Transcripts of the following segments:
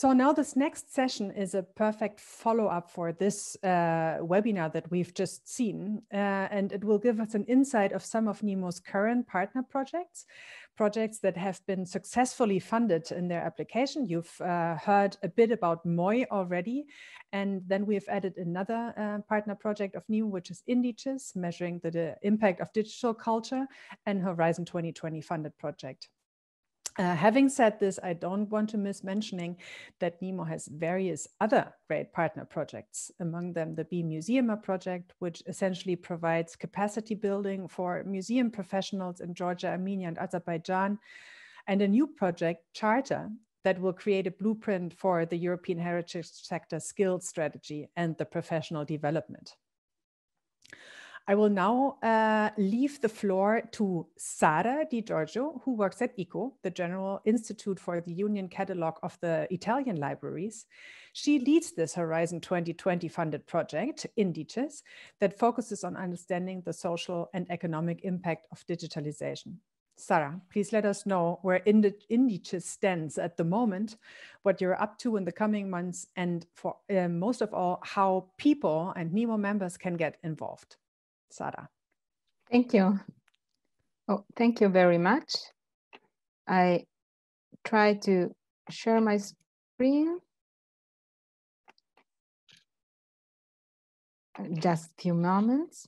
So now this next session is a perfect follow-up for this uh, webinar that we've just seen, uh, and it will give us an insight of some of NEMO's current partner projects, projects that have been successfully funded in their application. You've uh, heard a bit about MOI already, and then we've added another uh, partner project of NEMO, which is InDICEs, measuring the, the impact of digital culture, and Horizon 2020 funded project. Uh, having said this, I don't want to miss mentioning that NEMO has various other great partner projects, among them the Be Museumer project, which essentially provides capacity building for museum professionals in Georgia, Armenia, and Azerbaijan, and a new project, Charter, that will create a blueprint for the European heritage sector skills strategy and the professional development. I will now uh, leave the floor to Sara Di Giorgio, who works at ICCU, the General Institute for the Union Catalog of the Italian Libraries. She leads this Horizon 2020 funded project, InDICEs, that focuses on understanding the social and economic impact of digitalization. Sara, please let us know where InDICEs stands at the moment, what you're up to in the coming months, and for uh, most of all, how people and NEMO members can get involved. Sara. Thank you. Oh, thank you very much. I try to share my screen. Just a few moments.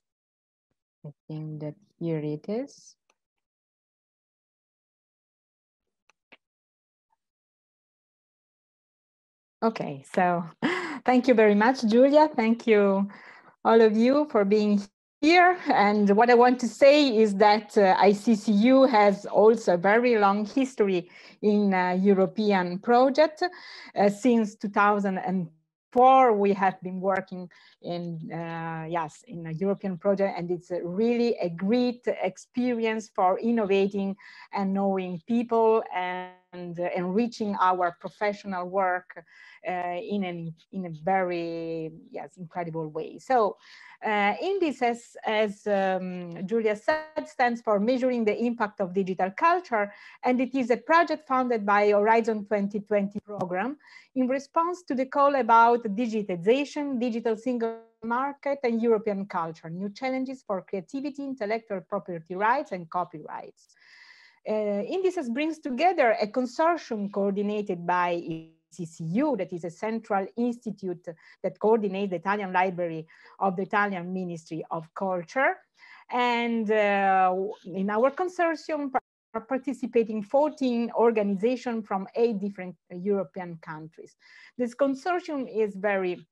I think that here it is. Okay, so thank you very much, Julia. Thank you all of you for being here. And what I want to say is that uh, ICCU has also a very long history in uh, European project. Uh, since 2004, we have been working in, uh, yes, in a European project, and it's a really a great experience for innovating and knowing people and enriching our professional work uh, in, an, in a very, yes, incredible way. So uh, InDICEs, as um, Julia said, stands for Measuring the Impact of Digital Culture, and it is a project funded by Horizon 2020 program in response to the call about digitization, digital single market, and European culture, new challenges for creativity, intellectual property rights, and copyrights. Uh, InDICEs brings together a consortium coordinated by ICCU, that is a central institute that coordinates the Italian Library of the Italian Ministry of Culture. And uh, in our consortium are participating 14 organizations from eight different European countries. This consortium is very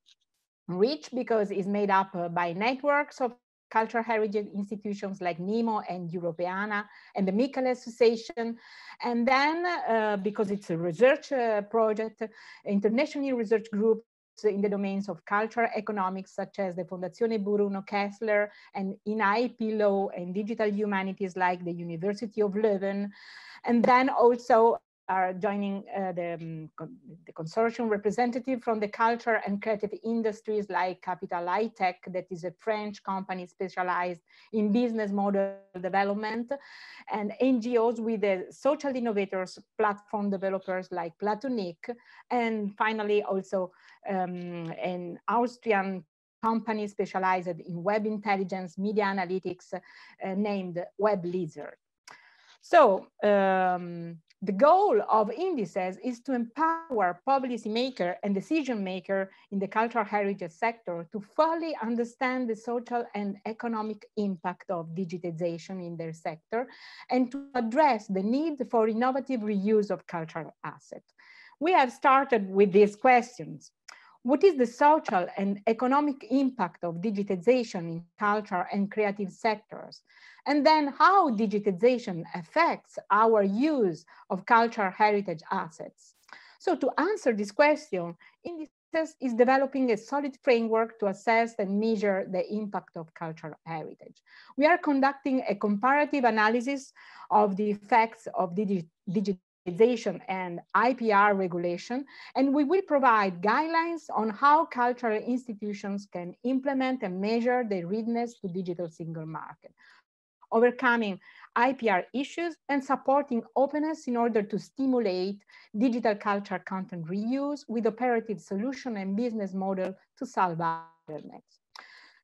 rich because it's made up uh, by networks of cultural heritage institutions like NEMO and Europeana and the Michael Association. And then uh, because it's a research uh, project, international research groups in the domains of cultural economics, such as the Fondazione Bruno Kessler and in IP law and digital humanities like the University of Leuven. And then also are joining uh, the, um, the, consortium representative from the culture and creative industries like Capital High Tech, that is a French company specialized in business model development, and NGOs with the social innovators, platform developers like Platoniq, and finally also um, an Austrian company specialized in web intelligence, media analytics, uh, named webLyzard. So um, the goal of InDICEs is to empower policymaker and decision maker in the cultural heritage sector to fully understand the social and economic impact of digitization in their sector and to address the need for innovative reuse of cultural assets. We have started with these questions. What is the social and economic impact of digitization in culture and creative sectors? And then how digitization affects our use of cultural heritage assets. So to answer this question, InDICEs is developing a solid framework to assess and measure the impact of cultural heritage. We are conducting a comparative analysis of the effects of digi digitization and IPR regulation, and we will provide guidelines on how cultural institutions can implement and measure their readiness to digital single market overcoming IPR issues, and supporting openness in order to stimulate digital culture content reuse with operative solution and business model to solve bottlenecks.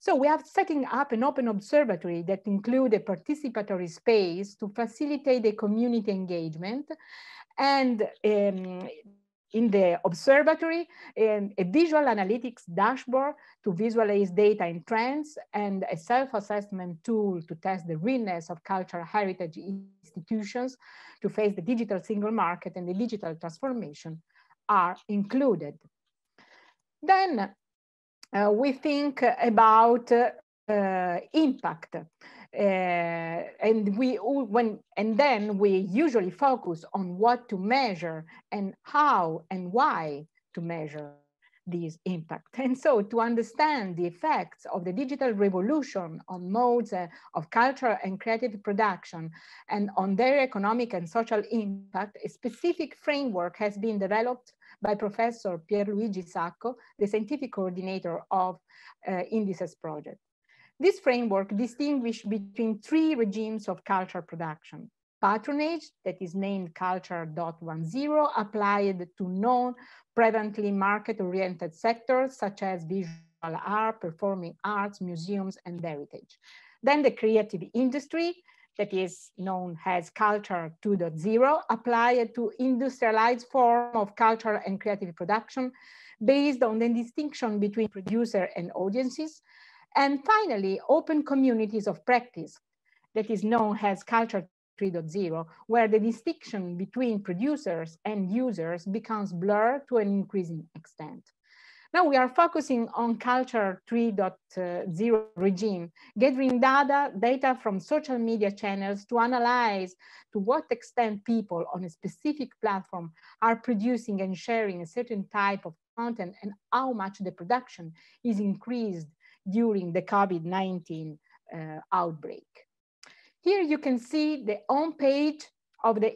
So we are setting up an open observatory that include a participatory space to facilitate the community engagement and um, in the observatory, um, a visual analytics dashboard to visualize data and trends and a self-assessment tool to test the realness of cultural heritage institutions to face the digital single market and the digital transformation are included. Then uh, we think about uh, impact. Uh, and we when and then we usually focus on what to measure and how and why to measure this impact. And so to understand the effects of the digital revolution on modes uh, of culture and creative production and on their economic and social impact, a specific framework has been developed by Professor Pierluigi Sacco, the scientific coordinator of uh, InDICEs project. This framework distinguishes between three regimes of culture production. Patronage, that is named Culture 1.0, applied to non-prevalently market-oriented sectors such as visual art, performing arts, museums, and heritage. Then the creative industry, that is known as Culture 2.0, applied to industrialized form of cultural and creative production based on the distinction between producer and audiences. And finally, open communities of practice that is known as Culture 3.0, where the distinction between producers and users becomes blurred to an increasing extent. Now we are focusing on culture 3.0 regime, gathering data, data from social media channels to analyze to what extent people on a specific platform are producing and sharing a certain type of content and how much the production is increased during the COVID-19 uh, outbreak. Here you can see the home page of the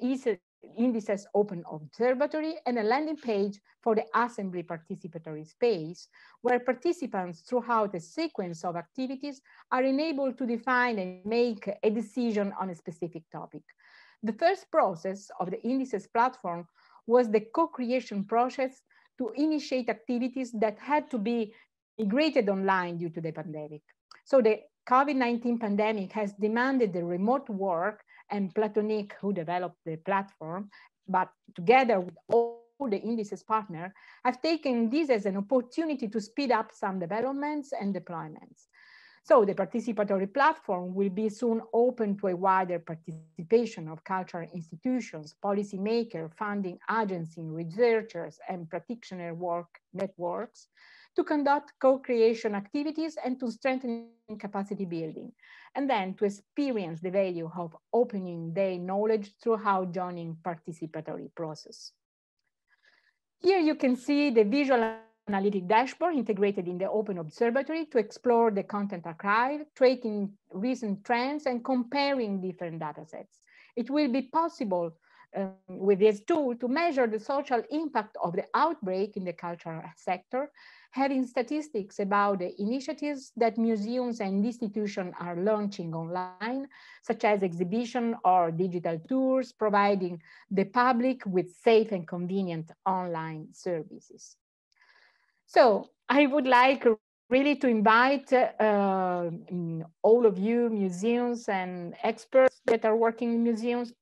InDICEs Open Observatory and a landing page for the assembly participatory space, where participants throughout a sequence of activities are enabled to define and make a decision on a specific topic. The first process of the InDICEs platform was the co-creation process to initiate activities that had to be migrated online due to the pandemic. So the COVID-19 pandemic has demanded the remote work and Platoniq, who developed the platform, but together with all the InDICEs partner, have taken this as an opportunity to speed up some developments and deployments. So the participatory platform will be soon open to a wider participation of cultural institutions, policymakers, funding agencies, researchers, and practitioner work networks to conduct co-creation activities and to strengthen capacity building, and then to experience the value of opening their knowledge throughout joining participatory process. Here you can see the visual analytic dashboard integrated in the Open Observatory to explore the content archive, tracking recent trends and comparing different data sets. It will be possible um, with this tool to measure the social impact of the outbreak in the cultural sector having statistics about the initiatives that museums and institutions are launching online, such as exhibition or digital tours, providing the public with safe and convenient online services. So I would like really to invite uh, all of you museums and experts that are working in museums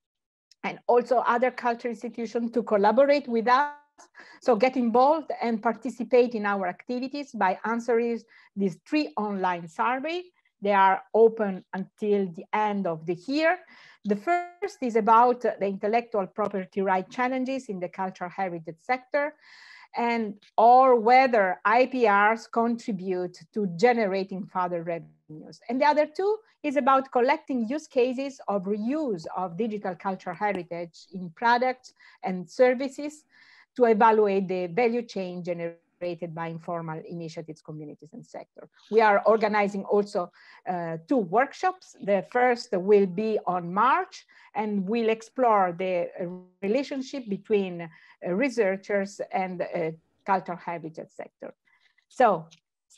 and also other cultural institutions to collaborate with us so get involved and participate in our activities by answering these three online surveys. They are open until the end of the year. The first is about the intellectual property right challenges in the cultural heritage sector and or whether IPRs contribute to generating further revenues. And the other two is about collecting use cases of reuse of digital cultural heritage in products and services to evaluate the value chain generated by informal initiatives, communities, and sector. We are organizing also uh, two workshops. The first will be on March, and we'll explore the relationship between uh, researchers and uh, cultural habitat sector. So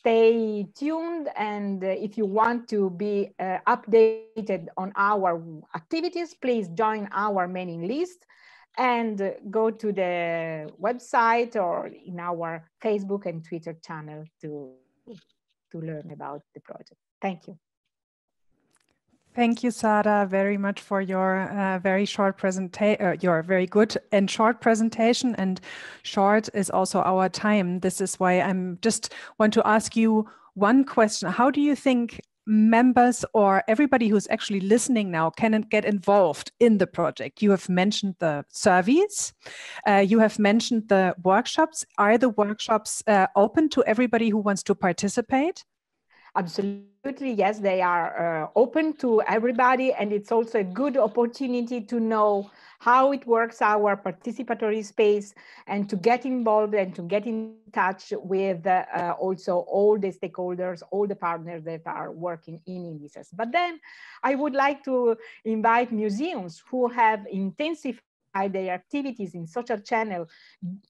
stay tuned and uh, if you want to be uh, updated on our activities, please join our mailing list and go to the website or in our Facebook and Twitter channel to, to learn about the project. Thank you. Thank you, Sara, very much for your uh, very short presentation, uh, your very good and short presentation. And short is also our time. This is why I'm just want to ask you one question. How do you think members or everybody who's actually listening now can get involved in the project? You have mentioned the surveys, uh, you have mentioned the workshops. Are the workshops uh, open to everybody who wants to participate? Absolutely, yes, they are uh, open to everybody, and it's also a good opportunity to know how it works our participatory space and to get involved and to get in touch with uh, also all the stakeholders, all the partners that are working in InDICEs. But then I would like to invite museums who have intensified their activities in social channel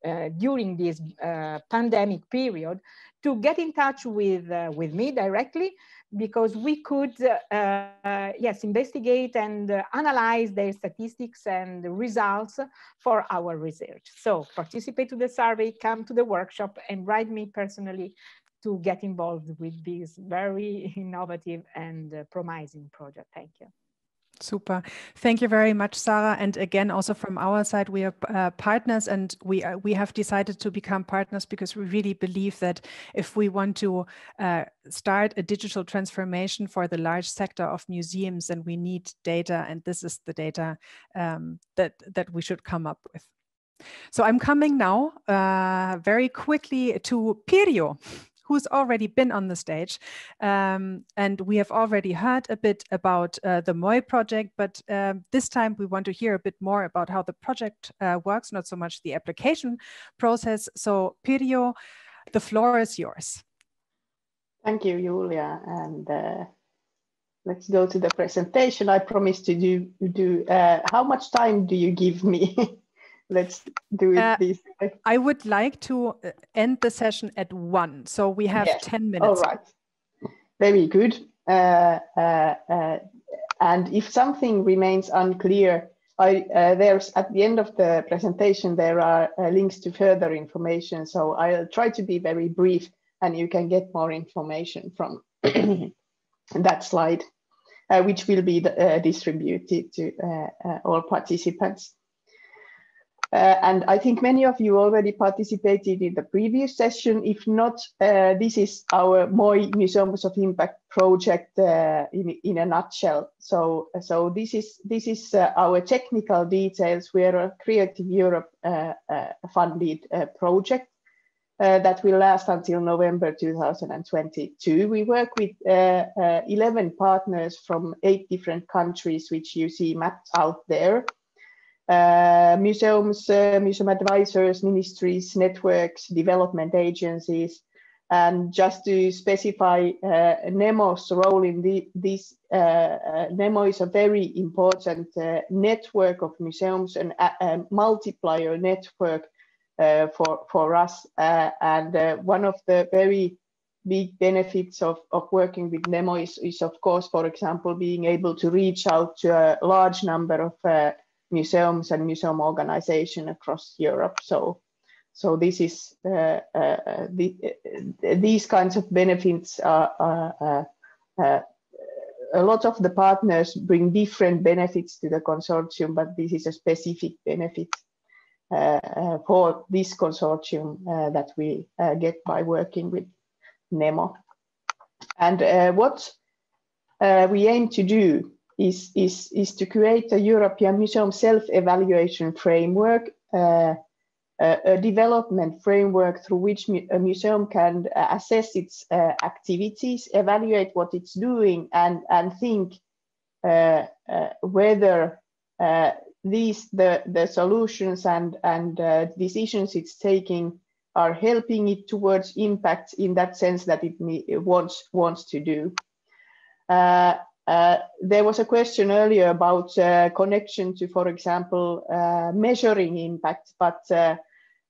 uh, during this uh, pandemic period to get in touch with, uh, with me directly because we could, uh, yes, investigate and uh, analyze their statistics and results for our research. So participate to the survey, come to the workshop and write me personally to get involved with this very innovative and uh, promising project. Thank you. Super. Thank you very much, Sara. And again, also from our side, we are uh, partners and we, uh, we have decided to become partners because we really believe that if we want to uh, start a digital transformation for the large sector of museums, then we need data. And this is the data um, that, that we should come up with. So I'm coming now uh, very quickly to Pirjo who's already been on the stage. Um, and we have already heard a bit about uh, the MOI project, but um, this time we want to hear a bit more about how the project uh, works, not so much the application process. So Pirjo, the floor is yours. Thank you, Julia. And uh, let's go to the presentation. I promised to do, do uh, how much time do you give me? let's do it uh. I would like to uh, end the session at one. So we have yes. 10 minutes. All right. Very good. Uh, uh, uh and if something remains unclear, I, uh, there's at the end of the presentation, there are links to further information. So I'll try to be very brief and you can get more information from that slide, which will be distributed to all participants. Uh, and I think many of you already participated in the previous session. If not, uh, this is our MOI Museums of Impact project uh, in, in a nutshell. So, so this is, this is uh, our technical details. We're a Creative Europe uh, uh, funded project that will last until November 2022. We work with 11 partners from eight different countries, which you see mapped out there. Uh, museums, uh, museum advisors, ministries, networks, development agencies. And just to specify uh, NEMO's role in the, this, uh, uh, NEMO is a very important network of museums and a, a multiplier network for, for us. and one of the very big benefits of, of working with NEMO is, is, of course, for example, being able to reach out to a large number of uh, museums and museum organization across Europe. So, so this is uh, uh, the, uh, these kinds of benefits are, uh, a lot of the partners bring different benefits to the consortium, but this is a specific benefit uh, for this consortium that we get by working with NEMO. And what we aim to do is, is, is to create a European Museum self-evaluation framework, uh, a, development framework through which a museum can uh, assess its uh, activities, evaluate what it's doing, and, and think uh, uh whether uh, these the, the solutions and, and decisions it's taking are helping it towards impact in that sense that it, it wants, wants to do. Uh, there was a question earlier about uh, connection to, for example, uh, measuring impact, but uh,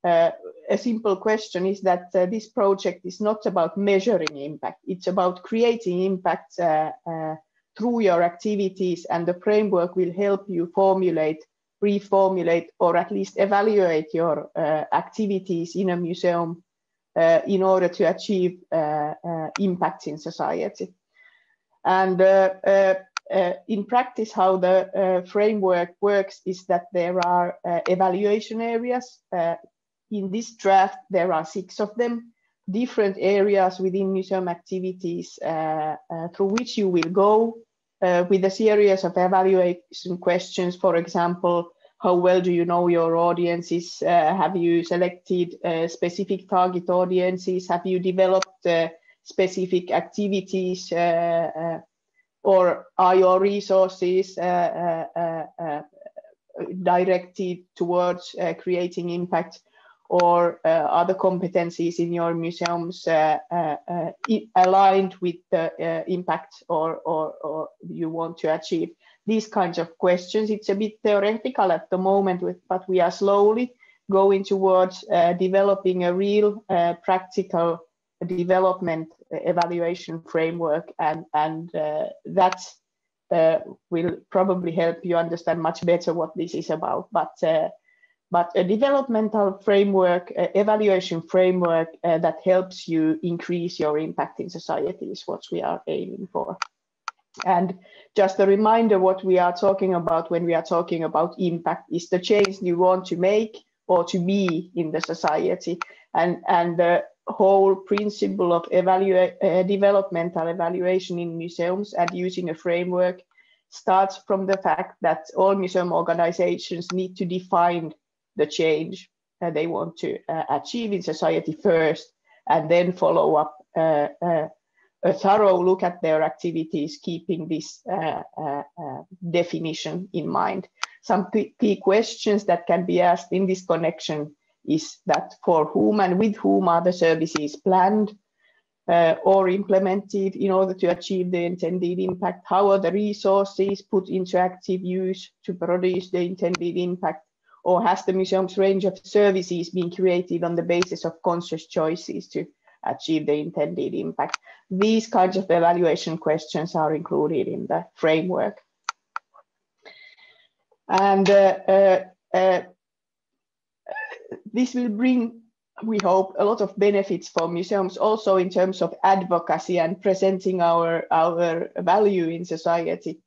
uh, a simple question is that this project is not about measuring impact. It's about creating impact through your activities and the framework will help you formulate, reformulate, or at least evaluate your activities in a museum in order to achieve impact in society. And in practice, how the framework works is that there are evaluation areas in this draft, there are six of them, different areas within museum activities uh, uh, through which you will go uh, with a series of evaluation questions. For example, how well do you know your audiences? Uh, have you selected uh, specific target audiences? Have you developed uh, specific activities? or are your resources directed towards creating impact? or uh, other competencies in your museums uh, uh, aligned with the impact or, or, or you want to achieve these kinds of questions. It's a bit theoretical at the moment, with, but we are slowly going towards uh, developing a real uh, practical development evaluation framework and, and uh, that will probably help you understand much better what this is about. But but a developmental framework, evaluation framework uh, that helps you increase your impact in society is what we are aiming for. And just a reminder, what we are talking about when we are talking about impact is the change you want to make or to be in the society. And, and the whole principle of evaluate, uh, developmental evaluation in museums and using a framework starts from the fact that all museum organizations need to define the change uh, they want to uh, achieve in society first, and then follow up uh, uh a thorough look at their activities, keeping this uh, uh, definition in mind. Some key questions that can be asked in this connection is that for whom and with whom are the services planned uh, or implemented in order to achieve the intended impact? How are the resources put into active use to produce the intended impact? or has the museum's range of services been created on the basis of conscious choices to achieve the intended impact? These kinds of evaluation questions are included in the framework. And uh, uh, uh, this will bring, we hope, a lot of benefits for museums also in terms of advocacy and presenting our, our value in society.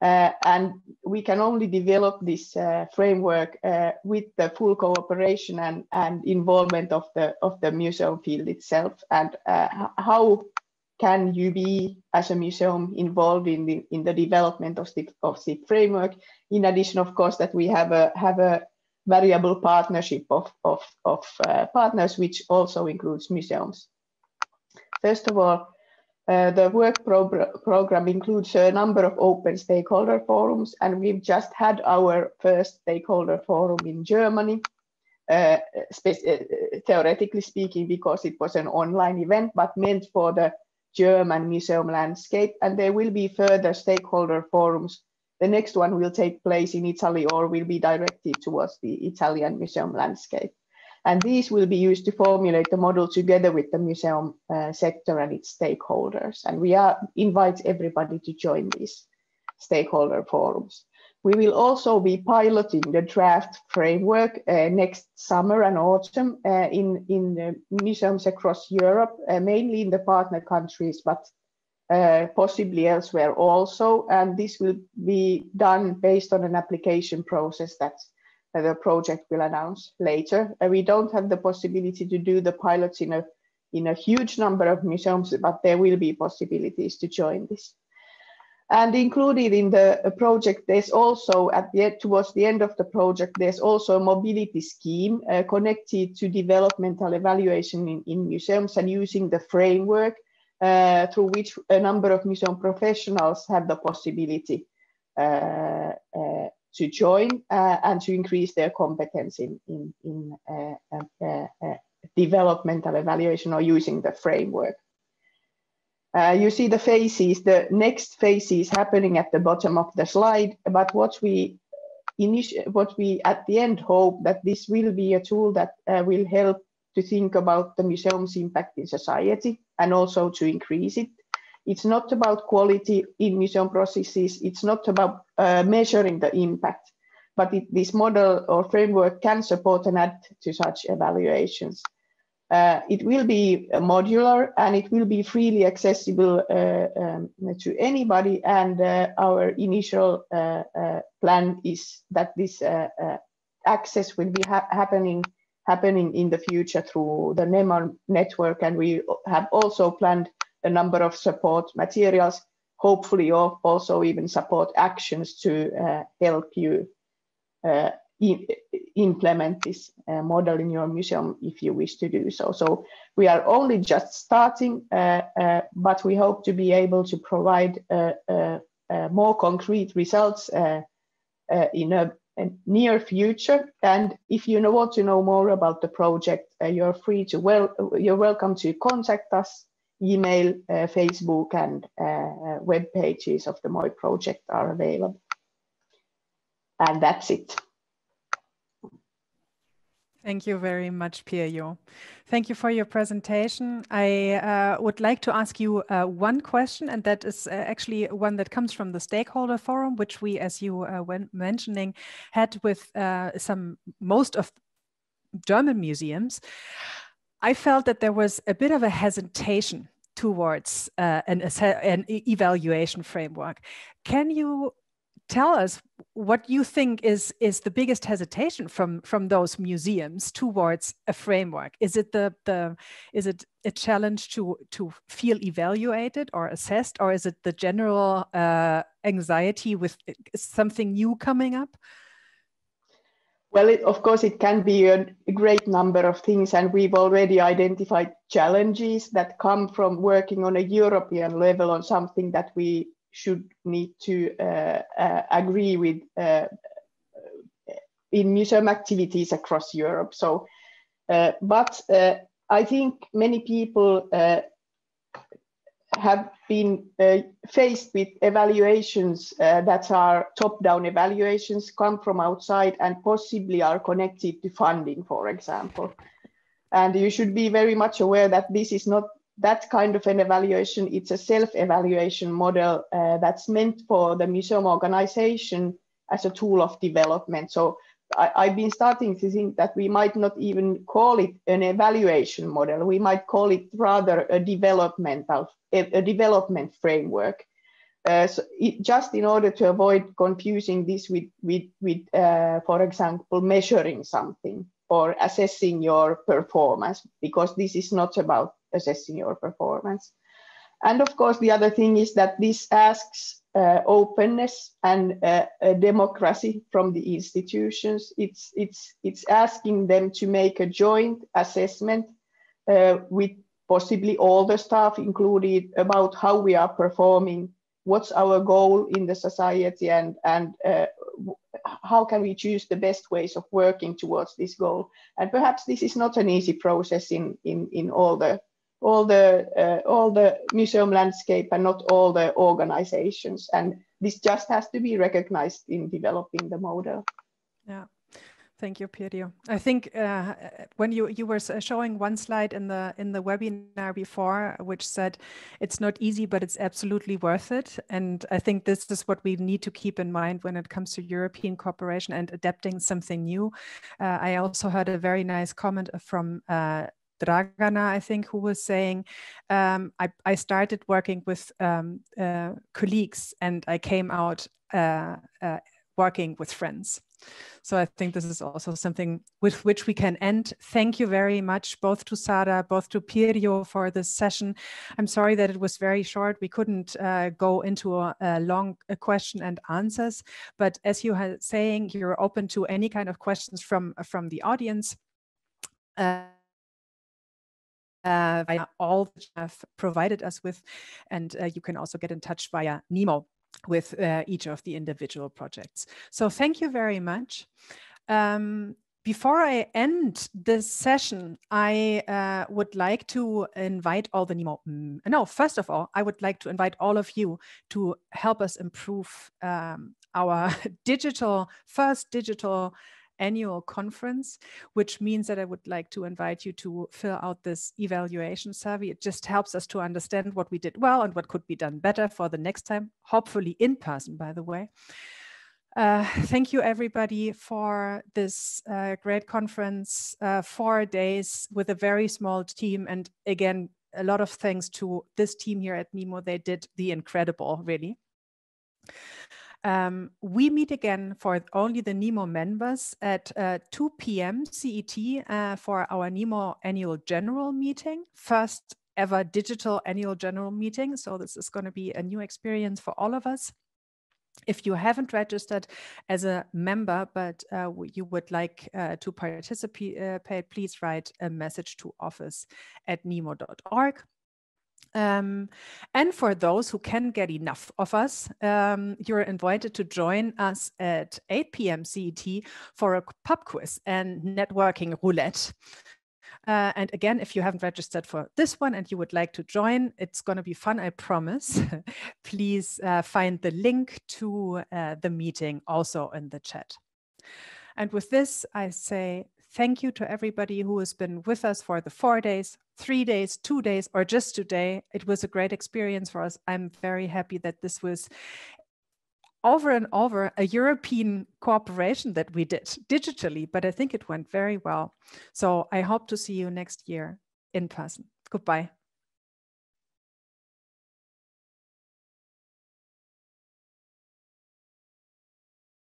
Uh, and we can only develop this uh, framework uh, with the full cooperation and, and involvement of the of the museum field itself. And how can you be as a museum involved in the in the development of the of the framework? In addition, of course, that we have a have a variable partnership of of, of uh, partners, which also includes museums. First of all, uh, the work pro program includes a number of open stakeholder forums, and we've just had our first stakeholder forum in Germany, uh, uh, theoretically speaking, because it was an online event, but meant for the German museum landscape. And there will be further stakeholder forums. The next one will take place in Italy or will be directed towards the Italian museum landscape. And these will be used to formulate the model together with the museum uh, sector and its stakeholders. And we are, invite everybody to join these stakeholder forums. We will also be piloting the draft framework uh, next summer and autumn uh, in, in museums across Europe, uh, mainly in the partner countries, but uh, possibly elsewhere also. And this will be done based on an application process that's the project will announce later. Uh, we don't have the possibility to do the pilots in a in a huge number of museums, but there will be possibilities to join this. And included in the uh, project, there's also at the towards the end of the project, there's also a mobility scheme uh, connected to developmental evaluation in, in, museums and using the framework uh, through which a number of museum professionals have the possibility uh, uh to join uh, and to increase their competence in, in, in developmental evaluation or using the framework. Uh, you see the phases, the next phase is happening at the bottom of the slide, but what we what we at the end hope that this will be a tool that uh, will help to think about the museum's impact in society and also to increase it. It's not about quality in museum processes. It's not about uh, measuring the impact, but it, this model or framework can support and add to such evaluations. Uh, it will be modular and it will be freely accessible uh, um, to anybody. And uh, our initial uh, uh, plan is that this uh, access will be ha happening happening in the future through the NEMO network. And we have also planned a number of support materials, hopefully also even support actions to help you implement this uh, model in your museum if you wish to do so. So we are only just starting, uh, uh, but we hope to be able to provide uh, uh, uh, more concrete results in a, near future. And if you know, want to know more about the project, you're free to well, you're welcome to contact us. Email, Facebook, and web pages of the MOI project are available. And that's it. Thank you very much, Pirjo. Thank you for your presentation. I uh, would like to ask you uh, one question, and that is uh, actually one that comes from the stakeholder forum, which we, as you uh, were mentioning, had with uh, some most of German museums. I felt that there was a bit of a hesitation towards uh, an, an evaluation framework. Can you tell us what you think is is the biggest hesitation from from those museums towards a framework? Is it the the is it a challenge to to feel evaluated or assessed or is it the general uh, anxiety with uh, something new coming up? Well it, of course it can be a, a great number of things and we've already identified challenges that come from working on a european level on something that we should need to uh, uh, agree with uh, in museum activities across Europe. So, but I think many people have been uh, faced with evaluations uh, that are top-down evaluations, come from outside and possibly are connected to funding, for example. And you should be very much aware that this is not that kind of an evaluation, it's a self-evaluation model uh, that's meant for the museum organization as a tool of development. So I, have been starting to think that we might not even call it an evaluation model. We might call it rather a developmental, a, a development framework. Uh, so it, just in order to avoid confusing this with, with, with uh, for example, measuring something or assessing your performance, because this is not about assessing your performance. And of course, the other thing is that this asks uh, openness and uh, democracy from the institutions. It's, it's, it's asking them to make a joint assessment uh, with possibly all the staff included about how we are performing, what's our goal in the society, and, and uh, how can we choose the best ways of working towards this goal. And perhaps this is not an easy process in, in, in all the all the uh, all the museum landscape and not all the organizations and this just has to be recognized in developing the model yeah Thank you, Pirjo. I think uh, when you you were showing one slide in the in the webinar before, which said it's not easy, but it's absolutely worth it. And I think this is what we need to keep in mind when it comes to European cooperation and adapting something new. Uh, I also heard a very nice comment from uh, Dragana, I think, who was saying, um, I, I, started working with um, uh, colleagues and I came out uh, uh, working with friends. So I think this is also something with which we can end. Thank you very much, both to Sara, both to Pirjo for this session. I'm sorry that it was very short. We couldn't uh, go into a, a long a question and answers, but as you are saying, you're open to any kind of questions from, from the audience. Uh, uh, via all you have provided us with. And uh, you can also get in touch via Nemo with uh, each of the individual projects. So thank you very much. Um, before I end this session, I uh, would like to invite all the Nemo. Mm, no, first of all, I would like to invite all of you to help us improve um, our digital, first digital annual conference, which means that I would like to invite you to fill out this evaluation survey. It just helps us to understand what we did well and what could be done better for the next time, hopefully in person, by the way. Uh, thank you everybody for this uh, great conference, uh, four days with a very small team. And again, a lot of thanks to this team here at NEMO. They did the incredible, really. Um, we meet again for only the NEMO members at uh, 2 p.m. CET uh, for our NEMO annual general meeting, first ever digital annual general meeting. So this is going to be a new experience for all of us. If you haven't registered as a member, but uh, you would like uh, to participate, uh, please write a message to office at nemo.org. Um, and for those who can get enough of us, um, you're invited to join us at 8 p.m. CET for a pub quiz and networking roulette. Uh, and again, if you haven't registered for this one and you would like to join, it's going to be fun, I promise. Please uh, find the link to uh, the meeting also in the chat. And with this, I say thank you to everybody who has been with us for the four days, three days, two days, or just today. It was a great experience for us. I'm very happy that this was over and over a European cooperation that we did digitally, but I think it went very well. So I hope to see you next year in person. Goodbye.